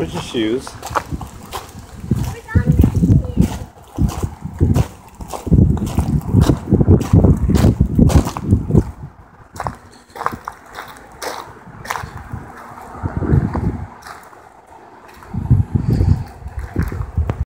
Put your shoes.